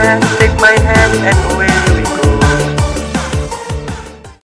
hand, take my hand and hold